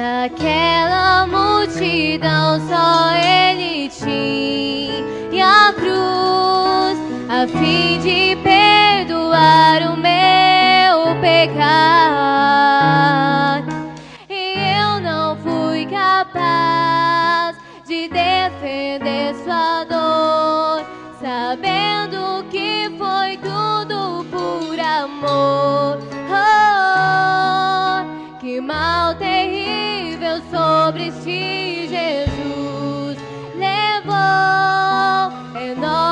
Naquela multidão só ele tinha a cruz a fim de perdoar o meu pecado. E eu não fui capaz de defender sua dor, sabendo que mal terrível sobre si Jesus levou em nós.